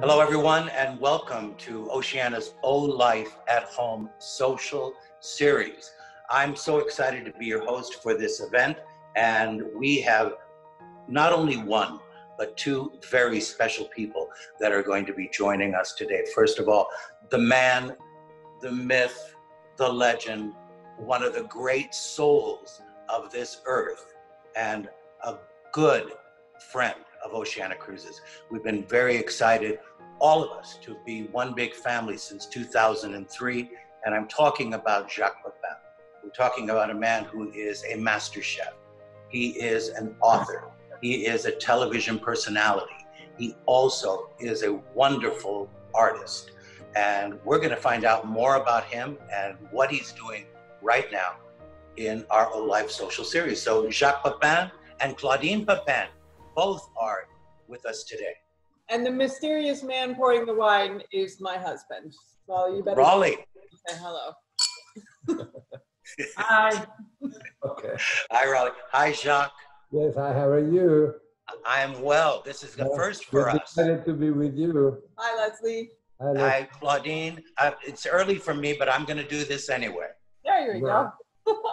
Hello, everyone, and welcome to Oceania's O Life at Home social series. I'm so excited to be your host for this event, and we have not only one, but two very special people that are going to be joining us today. First of all, the man, the myth, the legend, one of the great souls of this earth, and a good friend of Oceania Cruises. We've been very excited, all of us, to be one big family since 2003. And I'm talking about Jacques Pepin. We're talking about a man who is a master chef. He is an author. He is a television personality. He also is a wonderful artist. And we're going to find out more about him and what he's doing right now in our O Life social series. So, Jacques Pepin and Claudine Pepin both are with us today. And the mysterious man pouring the wine is my husband. Well, you better Rollie. say hello. Hi. Okay. Hi, Rollie. Hi, Jacques. Yes, hi, how are you? I am well. This is the Yeah, first for we're us. Excited to be with you. Hi, Leslie. Hi, Les- Hi, Claudine. Uh, it's early for me, but I'm going to do this anyway. There you Right. go.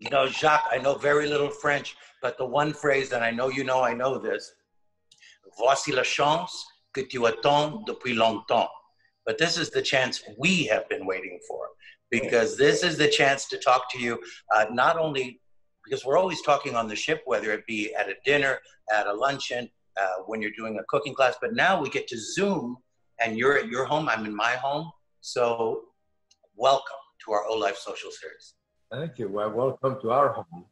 You know, Jacques, I know very little French, but the one phrase that I know you know, I know this. Voici la chance que tu attends depuis longtemps. But this is the chance we have been waiting for because this is the chance to talk to you, uh, not only because we're always talking on the ship, whether it be at a dinner, at a luncheon, uh, when you're doing a cooking class, but now we get to Zoom and you're at your home, I'm in my home. So, welcome to our O Life Social Series. Thank you. Well, welcome to our home.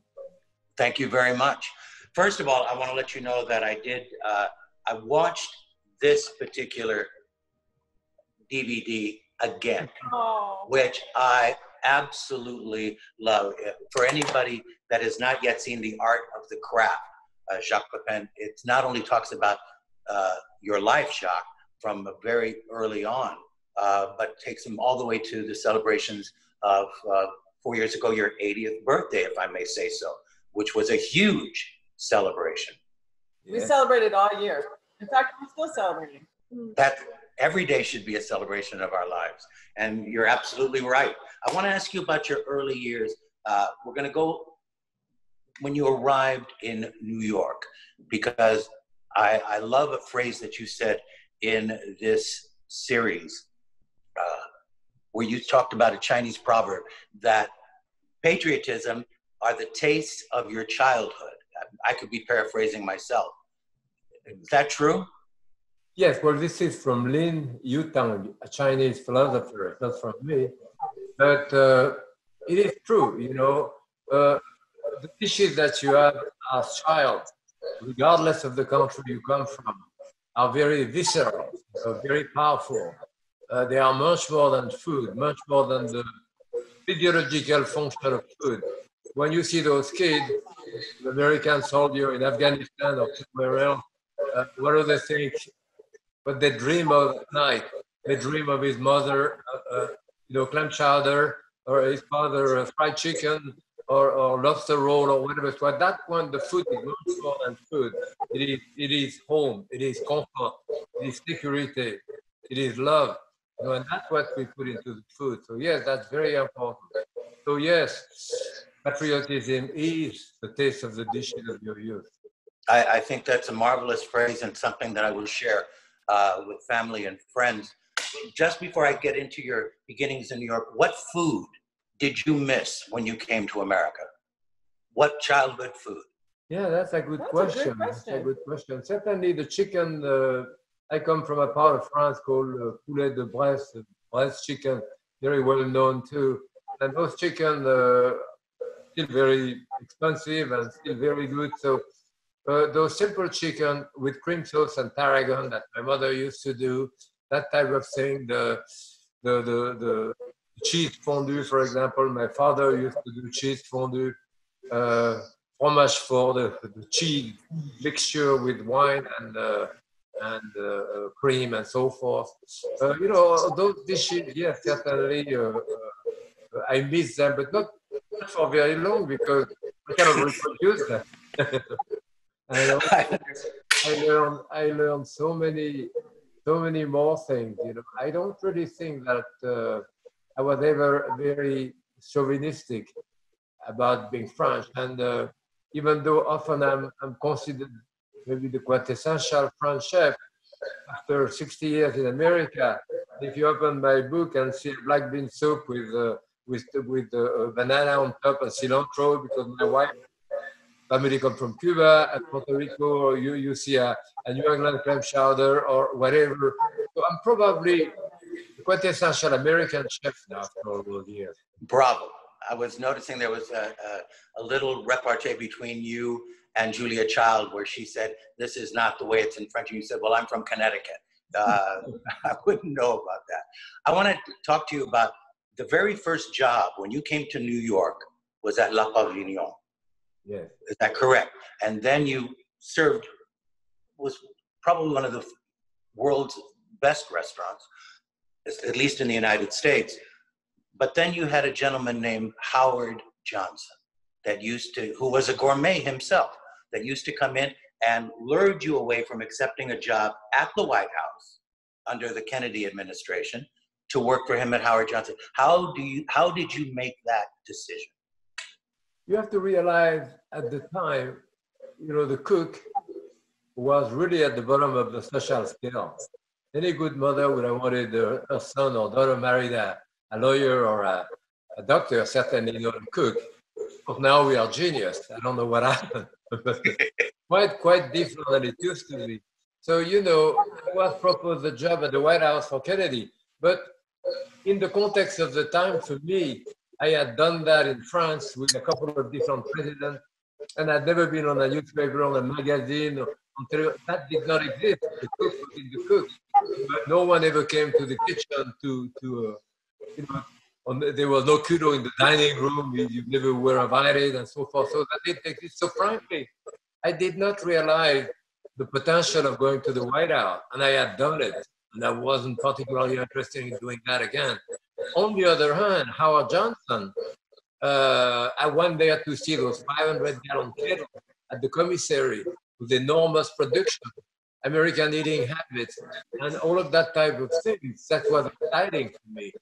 Thank you very much. First of all, I want to let you know that I did, uh, I watched this particular DVD again, Oh, which I absolutely love. For anybody that has not yet seen The Art of the Craft, uh, Jacques Pepin, it not only talks about uh, your life, Jacques, from very early on, uh, but takes them all the way to the celebrations of uh, four years ago, your 80th birthday, if I may say so, which was a huge celebration. we Yeah. celebrated all year. In fact, we're still celebrating. That every day should be a celebration of our lives. And you're absolutely right. I want to ask you about your early years. Uh, we're going to go when you arrived in New York, because I, I love a phrase that you said in this series, uh, where you talked about a Chinese proverb that patriotism are the tastes of your childhood. I could be paraphrasing myself. Is that true? Yes, well, this is from Lin Yutang, a Chinese philosopher. It's not from me. But uh, it is true, you know, uh, the dishes that you have as child, regardless of the country you come from, are very visceral, are very powerful. Uh, they are much more than food, much more than the physiological function of food. When you see those kids, American soldier in Afghanistan or somewhere else, uh, what do they think? What they dream of night? They dream of his mother, uh, uh, you know, clam chowder, or his father, uh, fried chicken, or, or lobster roll, or whatever. So at that point, the food is much more than food. It is, it is home, it is comfort, it is security, it is love. You know, and that's what we put into the food. So yes, that's very important. So yes, patriotism is the taste of the dishes of your youth. I, I think that's a marvelous phrase and something that I will share uh, with family and friends. Just before I get into your beginnings in New York, what food did you miss when you came to America? What childhood food? Yeah, that's a good That's a good question. That's a good question. Certainly, the chicken. Uh, I come from a part of France called uh, poulet de Bresse, uh, Bresse chicken, very well known too. And those chicken uh, still very expensive and still very good. So uh, those simple chicken with cream sauce and tarragon that my mother used to do, that type of thing. The the the, the cheese fondue, for example. My father used to do cheese fondue. Uh, fromage for the, the cheese mixture with wine and uh, and uh, cream and so forth. Uh, you know, those dishes, yes, certainly uh, I miss them, but not for very long because I cannot reproduce them. I, I learned I learned so many so many more things. You know, I don't really think that uh, I was ever very chauvinistic about being French, and uh, even though often I'm, I'm considered maybe the quintessential French chef, after 60 years in America, if you open my book and see black bean soup with uh, with with uh, banana on top and cilantro, because my wife family come from Cuba and Puerto Rico, you, you see a, a New England clam chowder or whatever. So I'm probably quintessential American chef now after all those years. Bravo. I was noticing there was a, a, a, little repartee between you and Julia Child where she said, This is not the way it's in French. And you said, Well, I'm from Connecticut. Uh, I wouldn't know about that. I want to talk to you about the very first job when you came to New York was at La Pavillon. Yes. Is that correct? And then you served was probably one of the world's best restaurants, at least in the United States. But then you had a gentleman named Howard Johnson that used to, who was a gourmet himself, that used to come in and lured you away from accepting a job at the White House under the Kennedy administration to work for him at Howard Johnson. How do you how did you make that decision? you have to realize at the time, you know, the cook was really at the bottom of the social scale. Any good mother would have wanted her son or daughter married a, a lawyer or a, a doctor, certainly not a cook. But now we are genius. I don't know what happened. quite, quite different than it used to be. So, you know, I was proposed a job at the White House for Kennedy. But in the context of the time, for me, I had done that in France with a couple of different presidents, and I'd never been on a newspaper, on a magazine. That did not exist. The cook was in the cook, but no one ever came to the kitchen to to uh, you know. The, there was no kudo in the dining room. You, you never were invited, and so forth. So that didn't exist. So frankly, I did not realize the potential of going to the White House, and I had done it, and I wasn't particularly interested in doing that again. On the other hand, Howard Johnson, uh, I went there to see those 500 gallon kettles at the commissary with enormous production, American eating habits, and all of that type of things. That was exciting to me,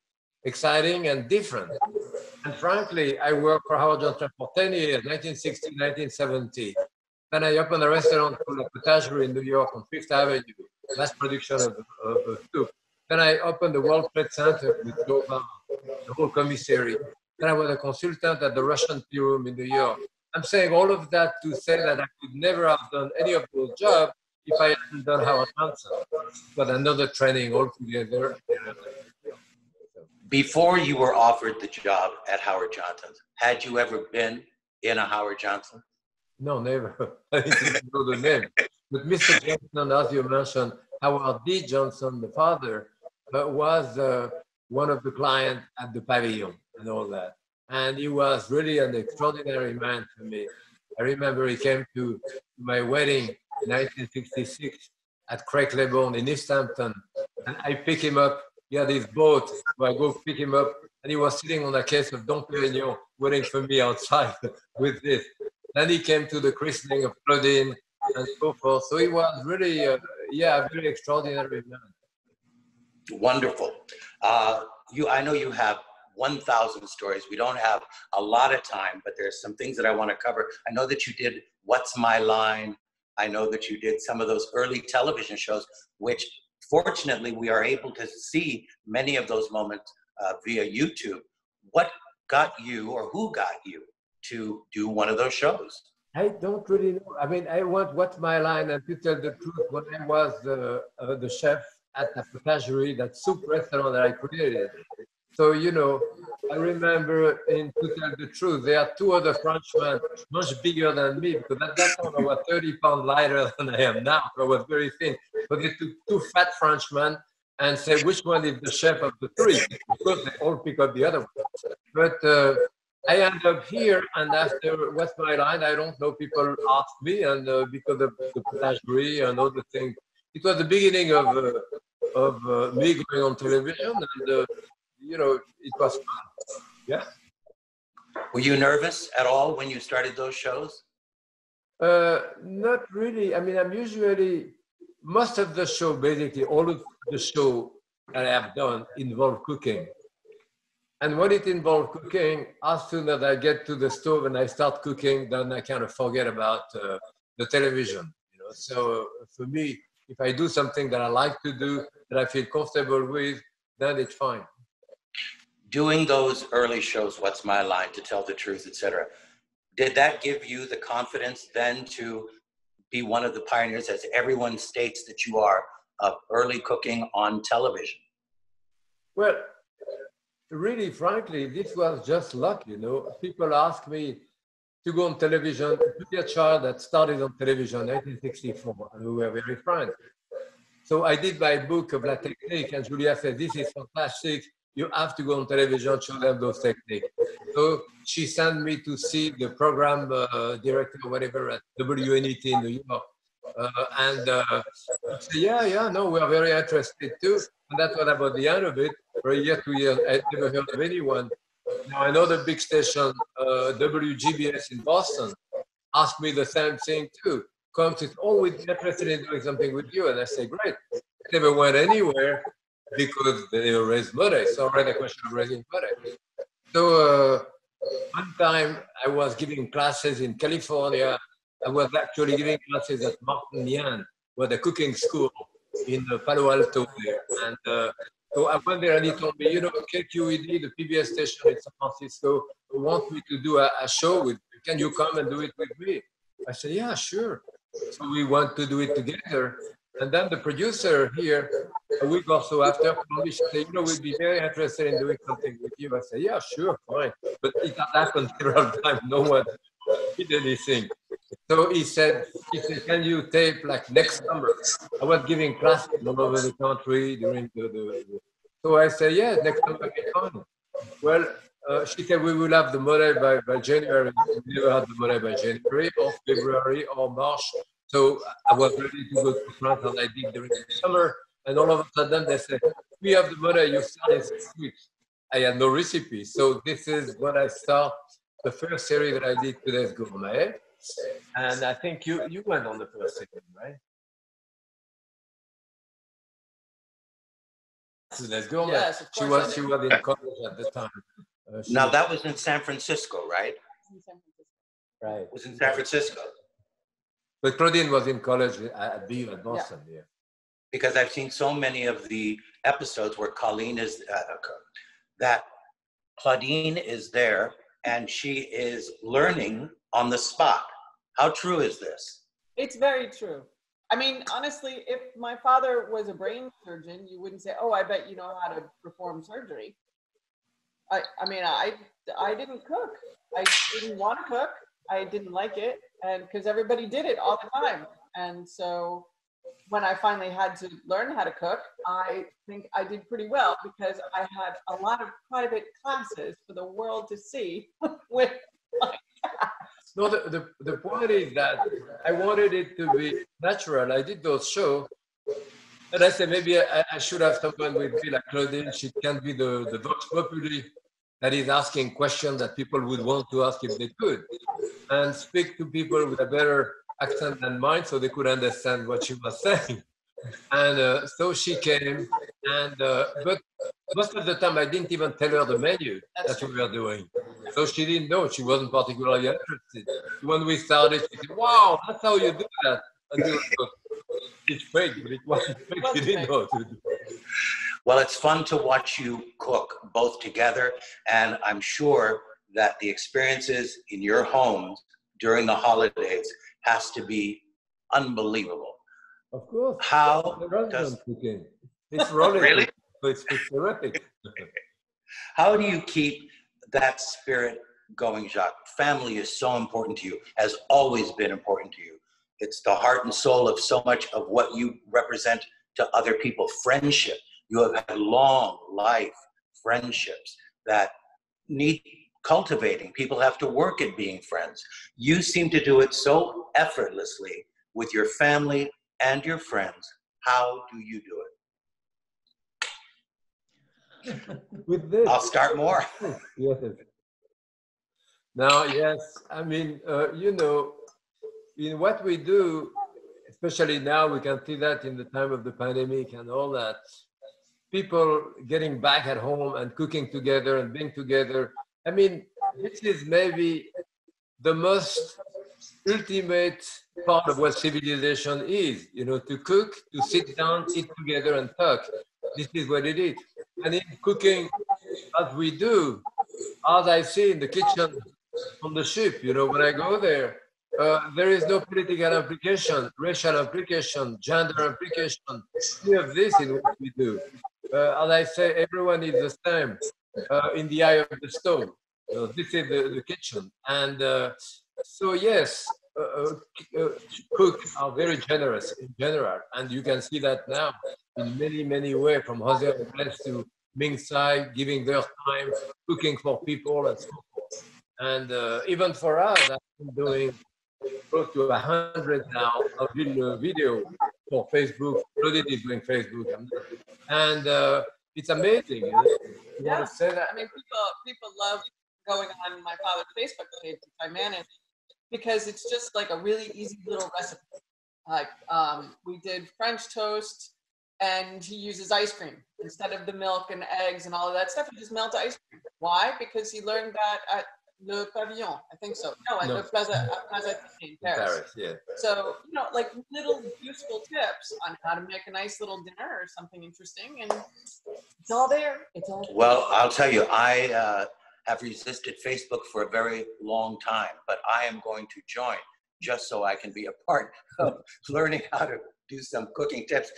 exciting and different. And frankly, I worked for Howard Johnson for 10 years, 1960, 1970. Then I opened a restaurant called La Potagerie in New York on Fifth Avenue, mass production of, of, of soup. Then I opened the World Trade Center with the whole commissary. Then I was a consultant at the Russian Tea Room in New York. I'm saying all of that to say that I could never have done any of those jobs if I hadn't done Howard Johnson. But another training altogether. Before you were offered the job at Howard Johnson, had you ever been in a Howard Johnson? No, never. I didn't know the name. But Mr. Johnson, as you mentioned, Howard D. Johnson, the father, but was uh, one of the clients at the pavilion and all that. And he was really an extraordinary man to me. I remember he came to my wedding in 1966 at Craig Claiborne in East Hampton. And I picked him up. He had his boat, so I go pick him up. And he was sitting on a case of Dom Perignon waiting for me outside with this. Then he came to the christening of Claudine and so forth. So he was really, uh, yeah, a very extraordinary man. Wonderful. Uh, you, I know you have 1,000 stories. We don't have a lot of time, but there's some things that I want to cover. I know that you did What's My Line. I know that you did some of those early television shows, which fortunately we are able to see many of those moments uh, via YouTube. What got you, or who got you, to do one of those shows? I don't really know. I mean, I want What's My Line, and to tell the truth, when I was uh, uh, the chef at the Potagerie, that soup restaurant that I created. So, you know, I remember in to tell the truth, there are two other Frenchmen much bigger than me because at that time I was 30 pounds lighter than I am now. I was very thin. But they took two fat Frenchmen and say which one is the chef of the three because they all pick up the other one. But uh, I end up here, and after What's My Line, I don't know, people ask me, and uh, because of the potagerie and other things, it was the beginning of uh, of uh, me going on television, and uh, you know, it was fun. Yeah. Were you nervous at all when you started those shows? Uh, not really. I mean, I'm usually most of the show, basically all of the show that I have done involve cooking. And when it involves cooking, as soon as I get to the stove and I start cooking, then I kind of forget about uh, the television. You know, so for me, if I do something that I like to do, that I feel comfortable with, then it's fine. Doing those early shows, what's my line to tell the truth, etc. Did that give you the confidence then to be one of the pioneers, as everyone states that you are, of early cooking on television? Well, really, frankly, this was just luck. You know, people ask me to go on television. To be a child that started on television in 1964, and we were very friends. So I did my book of La Technique, and Julia said, "This is fantastic. You have to go on television, show them those techniques." So she sent me to see the program uh, director, whatever, at WNET in New York. Uh, and uh, yeah, yeah, no, we are very interested too. And that was about the end of it. For year, two years, I never heard of anyone. Now another big station, uh, WGBH in Boston, asked me the same thing too. Come to, oh, we're interested in doing something with you. And I say, great. I never went anywhere because they raised money. So already a question of raising money. So uh, one time I was giving classes in California. I was actually giving classes at Martin Yan, where the cooking school in Palo Alto there. And uh, so I went there and he told me, you know, KQED, the PBS station in San Francisco, want me to do a, a show with you. Can you come and do it with me? I said, yeah, sure. So we want to do it together. And then the producer here, a week or so after, she said, you know, we'd be very interested in doing something with you. I said, yeah, sure, fine. But it happened several times. No one did anything. So he said, he said, can you tape like next summer? I was giving classes all over the country during the, the, the so I said, yeah, next summer fine. Well, uh, she said we will have the model by, by January. We never had the model by January or February or March. So I was ready to go to France and I did during the summer. And all of a sudden they said, we have the model, you start in six weeks. I had no recipe. So this is when I start the first series that I did, Today's Gourmet. And I think you, you went on the first series, right? Today's Gourmet. Yes, of she was she was in college at the time. Uh, Now was- that was in San Francisco, right? right. It was in San Francisco But Claudine was in college at at BU at Boston. Yeah. because I've seen so many of the episodes where Colleen is uh, that Claudine is there and she is learning on the spot. How true is this? It's very true. I mean, honestly, if my father was a brain surgeon, you wouldn't say, "Oh, I bet you know how to perform surgery." I, I mean, I, I didn't cook. I didn't want to cook. I didn't like it, and because everybody did it all the time, and so when I finally had to learn how to cook, I think I did pretty well because I had a lot of private classes for the world to see with No, the, the, the point is that I wanted it to be natural. I did those shows. And I said, maybe I, I should have someone with me like Claudine. She can be the, the Vox Populi that is asking questions that people would want to ask if they could. And speak to people with a better accent than mine so they could understand what she was saying. And uh, so she came. And, uh, but most of the time I didn't even tell her the menu that we were doing. So she didn't know. She wasn't particularly interested. When we started, she said, "Wow, that's how you do that." And we were, it's fake, but it wasn't fake. She didn't know to do. Well, it's fun to watch you cook both together, and I'm sure that the experiences in your homes during the holidays has to be unbelievable. Of course. How does cooking. It's rolling. Really? It's, it's terrific. how do you keep that spirit going, Jacques? Family is so important to you, has always been important to you. It's the heart and soul of so much of what you represent to other people. Friendship. You have had long life friendships that need cultivating. People have to work at being friends. You seem to do it so effortlessly with your family and your friends. How do you do it? With this. I'll start more. Yes. Now, yes, I mean, uh, you know, in what we do, especially now, we can see that in the time of the pandemic and all that. People getting back at home and cooking together and being together. I mean, this is maybe the most ultimate part of what civilization is. You know, to cook, to sit down, eat together, and talk. This is what it is. And in cooking, as we do, as I see in the kitchen on the ship, you know, when I go there, uh, there is no political application, racial application, gender application. We have this in what we do. Uh, as I say, everyone is the same uh, in the eye of the. So this is the, the kitchen. And uh, so, yes, uh, uh, cooks are very generous in general. And you can see that now in many, many ways, from Jose Andres to Ming Tsai, giving their time, cooking for people and so forth. And even for us, been doing close to a hundred now of video for Facebook. Claudine is doing Facebook, and uh, it's amazing. You know? you yeah. say that? I mean, people people love going on my father's Facebook page, which I manage, because it's just like a really easy little recipe. Like um, we did French toast, and he uses ice cream instead of the milk and eggs and all of that stuff. He just melts ice cream. Why? Because he learned that at Le Pavillon, I think so. No, at no. the Plaza, Plaza in Paris. Paris. Yeah. So you know, like little useful tips on how to make a nice little dinner or something interesting, and it's all there. It's all. There. Well, I'll tell you, I uh, have resisted Facebook for a very long time, but I am going to join just so I can be a part of learning how to do some cooking tips.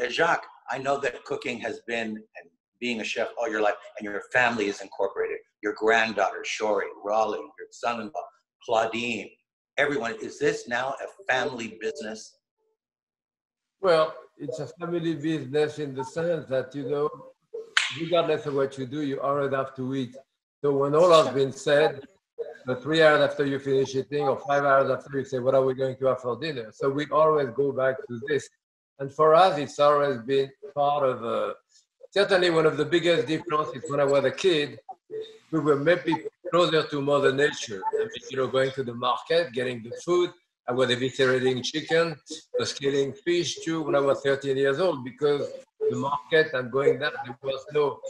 Uh, Jacques, I know that cooking has been and being a chef all your life, and your family is incorporated your granddaughter, Shorey, Rollie, your son-in-law, Claudine, everyone. Is this now a family business? Well, it's a family business in the sense that, you know, regardless of what you do, you always have to eat. So when all has been said, the three hours after you finish eating or five hours after you say, what are we going to have for dinner? So we always go back to this. And for us, it's always been part of, uh, certainly one of the biggest differences when I was a kid, we were maybe closer to Mother Nature. I mean, you know, going to the market, getting the food. I was eviscerating chicken, was killing fish too when I was 13 years old because the market and going there, there was no,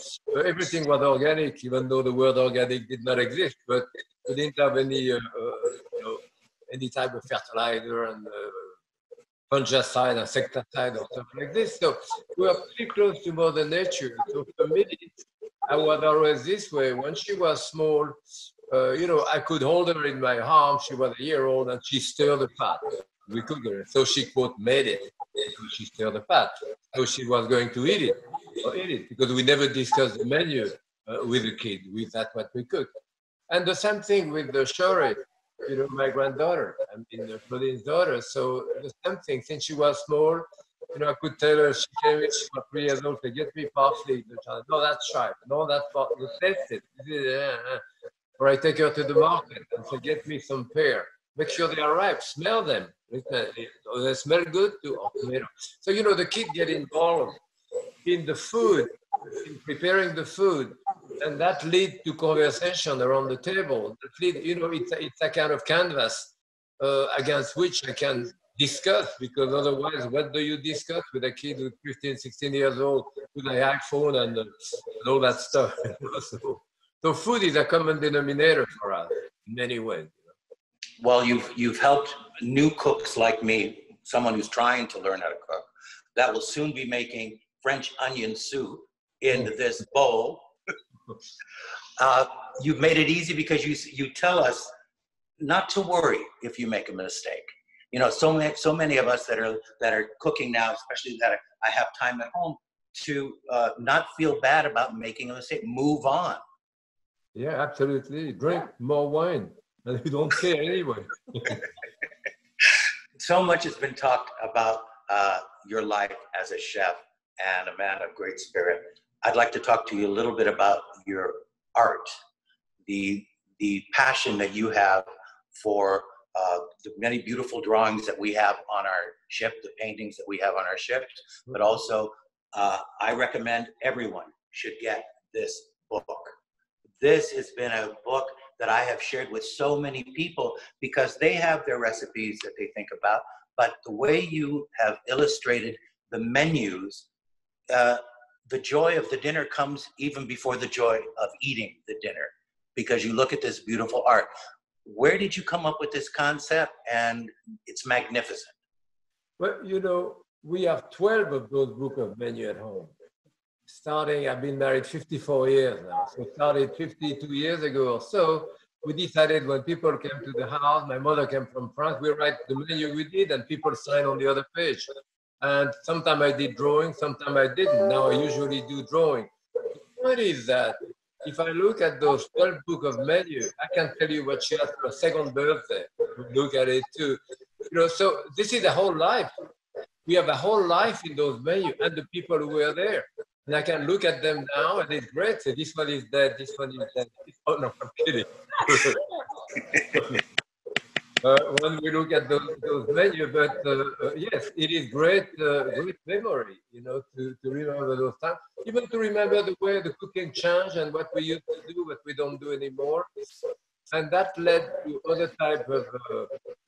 everything was organic, even though the word organic did not exist, but we didn't have any, uh, uh, you know, any type of fertilizer and uh, fungicide, insecticide, or stuff like this. So we are pretty close to Mother Nature. So for me, I was always this way. When she was small, uh, you know, I could hold her in my arms. She was a year old and she stirred the pot. We cooked her. So she, quote, made it she stirred the pot. So she was going to eat it eat it because we never discussed the menu uh, with the kid. We that what we cooked. And the same thing with the Shorey, you know, my granddaughter, I mean, Claudine's daughter. So the same thing, since she was small, you know, I could tell her she came in, she was three years old, say, get me parsley. No, that's sharp. No, that's parsley. Taste it. Or I take her to the market and say, get me some pear. Make sure they are ripe. Smell them. They smell good too. So, you know, the kid get involved in the food, in preparing the food. And that lead to conversation around the table. That lead, you know, it's a, it's a kind of canvas uh, against which I can discuss because otherwise what do you discuss with a kid with 15 16 years old with an iphone and, uh, and all that stuff so, so food is a common denominator for us in many ways well you've you've helped new cooks like me someone who's trying to learn how to cook that will soon be making french onion soup in oh. this bowl. Uh, you've made it easy because you you tell us not to worry if you make a mistake. You know so many so many of us that are that are cooking now especially that i have time at home to uh, not feel bad about making a mistake move on. Yeah absolutely. Drink more wine you don't care anyway so much has been talked about uh, your life as a chef and a man of great spirit i'd like to talk to you a little bit about your art the the passion that you have for uh, the many beautiful drawings that we have on our ship, the paintings that we have on our ship, but mm-hmm. also uh, I recommend everyone should get this book. This has been a book that I have shared with so many people because they have their recipes that they think about. But the way you have illustrated the menus, uh, the joy of the dinner comes even before the joy of eating the dinner because you look at this beautiful art. Where did you come up with this concept? And it's magnificent. Well, you know, we have 12 of those book of menu at home. Starting, I've been married 54 years now. So started 52 years ago or so. We decided when people came to the house, my mother came from France, we write the menu we did and people sign on the other page. And sometimes I did drawing, sometimes I didn't. Now I usually do drawing. The point is that if I look at those 12 book of menu, I can tell you what she has for a second birthday. Look at it too. You know, so this is a whole life. We have a whole life in those menu and the people who were there. And I can look at them now and it's great. So this one is dead, this one is dead. Oh no, I'm kidding. uh, when we look at those, those menus, but uh, uh, yes, it is great, uh, great memory, you know, to, to remember those times, even to remember the way the cooking changed and what we used to do, what we don't do anymore. And that led to other type of, uh,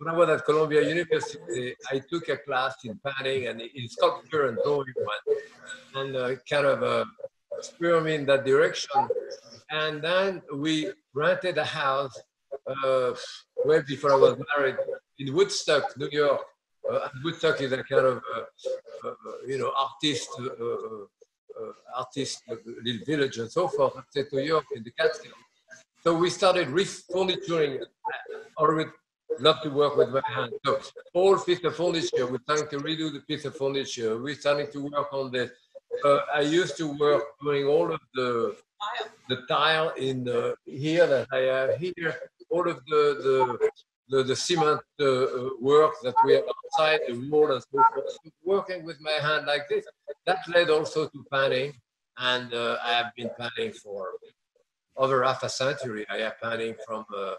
when I was at Columbia University, I took a class in painting and in sculpture and drawing one, and uh, kind of uh, me in that direction. And then we rented a house uh, way before I was married in Woodstock, New York. Uh, Woodstock is a kind of, uh, uh, you know, artist, uh, uh, artist little village and so forth, New York in the Catskills. So we started refurnituring. I love to work with my hands. So all piece of furniture, we're trying to redo the piece of furniture. We're starting to work on this. I used to work doing all of the the tile in the, here that I have here all of the the the, the cement uh, work that we have outside the wall and so forth. So working with my hand like this, that led also to painting, and uh, I have been painting for over half a century. I have painting from uh,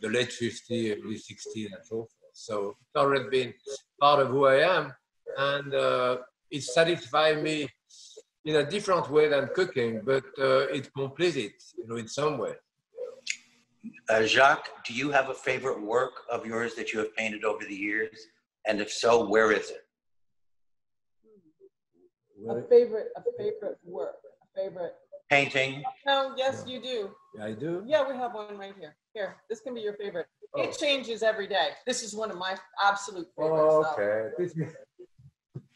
the late 50s, early 60s, and so forth. So it's already been part of who I am, and uh, it satisfies me in a different way than cooking, but uh, it completes it, you know, in some way. Uh, Jacques, do you have a favorite work of yours that you have painted over the years? And if so, where is it? A favorite, a favorite work, a favorite. Painting? No, yes, you do. I do. Yeah, we have one right here. Here, this can be your favorite. Oh. It changes every day. This is one of my absolute favorites. Oh, okay. This is,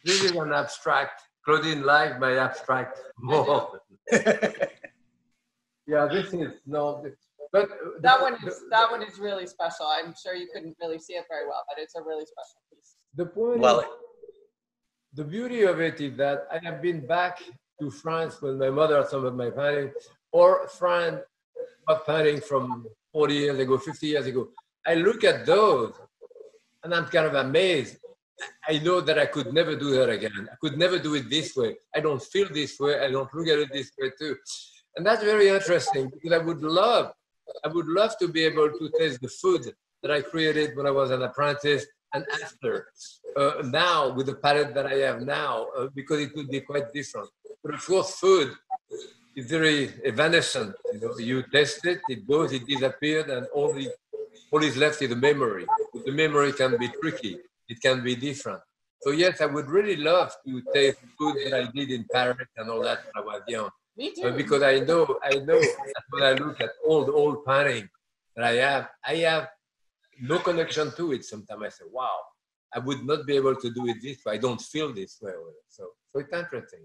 this is an abstract. Claudine liked my abstract more. yeah, this is no. But uh, that one is that one is really special. I'm sure you couldn't really see it very well, but it's a really special piece. The point well, is, the beauty of it is that I have been back to France with my mother or some of my parents, or friend of painting from 40 years ago, 50 years ago. I look at those and I'm kind of amazed. I know that I could never do that again. I could never do it this way. I don't feel this way. I don't look at it this way too. And that's very interesting because I would love I would love to be able to taste the food that I created when I was an apprentice and after. Uh, now, with the palate that I have now, uh, because it would be quite different. But of course, food is very evanescent. You know, you taste it, it goes, it disappears, and all, the, all is left is the memory. But the memory can be tricky. It can be different. So yes, I would really love to taste food that I did in Paris and all that when I was young. Me too. because I know, I know that when I look at old, old painting that I have, I have no connection to it. Sometimes I say, wow, I would not be able to do it this way. I don't feel this way. So, so it's interesting.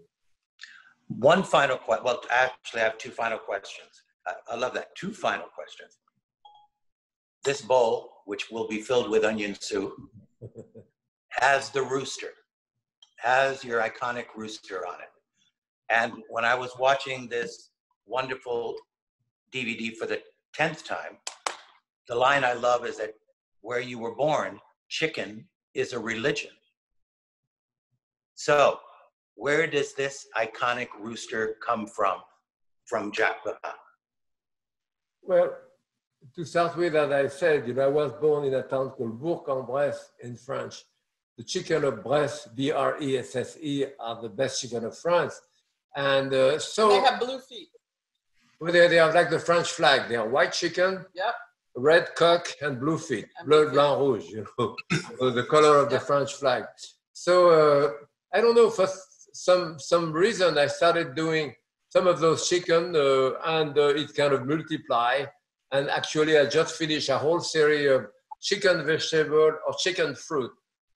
One final question. Well, actually, I have two final questions. I, I love that. Two final questions. This bowl, which will be filled with onion soup, has the rooster, has your iconic rooster on it. And when I was watching this wonderful DVD for the 10th time, the line I love is that where you were born, chicken is a religion. So, where does this iconic rooster come from, from Jacques Well, to start with, as I said, you know, I was born in a town called Bourg-en-Bresse in France. The chicken of Bresse, B-R-E-S-S-E, are the best chicken of France. And uh, so they have blue feet. Well, they, they are like the French flag. They are white chicken, Yep. red cock, and blue feet. And Bleu, blue feet. blanc, rouge, you know, so the color of the French flag. So uh, I don't know, for some, some reason, I started doing some of those chicken uh, and uh, it kind of multiply. And actually, I just finished a whole series of chicken vegetable or chicken fruit.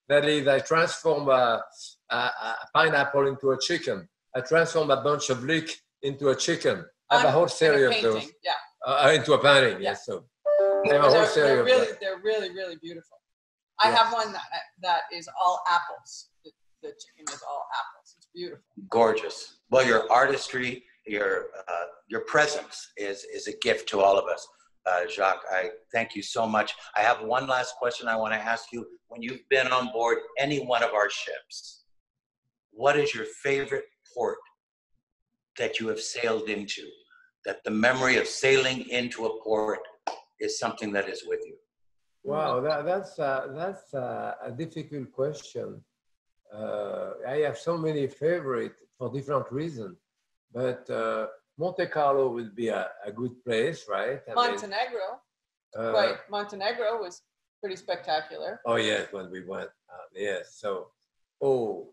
That is, I transform a, a, a pineapple into a chicken. I transform a bunch of leek into a chicken. I have a whole series of those Yeah. uh, into a painting. Yeah. Yes, so I have a whole they're, series of really, that. they're really, really beautiful. I Yeah. have one that that is all apples. The, the chicken is all apples. It's beautiful. Gorgeous. Well, your artistry, your uh, your presence is is a gift to all of us. Uh, Jacques, I thank you so much. I have one last question I want to ask you. When you've been on board any one of our ships, what is your favorite port that you have sailed into? That the memory of sailing into a port is something that is with you. Wow, that, that's uh, that's uh, a difficult question. Uh, I have so many favorites for different reasons, but uh, Monte Carlo would be a, a good place, right? I mean, Montenegro, uh, right? Montenegro was pretty spectacular. Oh yes, when we went, uh, yes. So, oh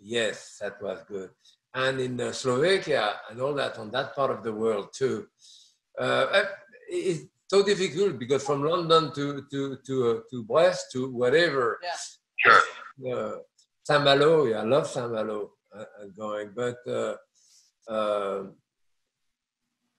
yes, that was good. And in uh, Slovakia and all that on that part of the world too, uh, uh, it's so difficult because from London to to to uh, to Brest to whatever. Yeah. Sure. Uh, Saint Malo, yeah, I love Saint Malo uh, uh, going, but. Uh, um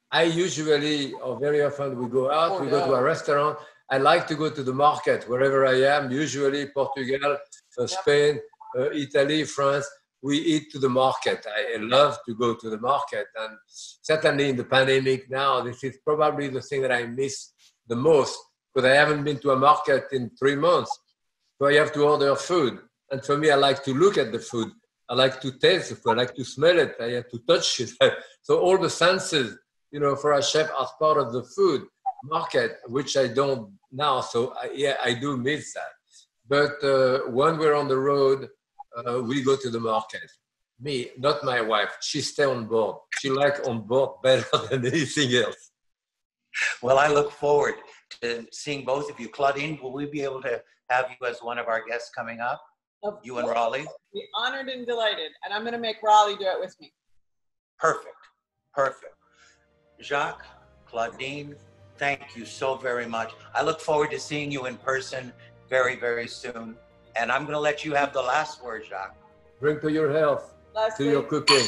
I usually, or very often, we go out, we go to a restaurant. I like to go to the market wherever I am, usually Portugal, uh, Spain, uh, Italy, France. We eat to the market. I love to go to the market. And certainly in the pandemic now, this is probably the thing that I miss the most because I haven't been to a market in three months. So I have to order food. And for me, I like to look at the food. I like to taste the food. I like to smell it. I have to touch it. so all the senses, you know, for a chef are part of the food market, which I don't now. So I, yeah, I do miss that. But uh, when we're on the road, uh, we go to the market. Me, not my wife. She stay on board. She like on board better than anything else. Well, I look forward to seeing both of you. Claudine, will we be able to have you as one of our guests coming up? Of You and course, Rollie? Be honored and delighted, and I'm going to make Rollie do it with me. Perfect. Perfect. Jacques, Claudine, thank you so very much. I look forward to seeing you in person very, very soon. And I'm going to let you have the last word, Jacques. Drink to your health, to Leslie, your cooking.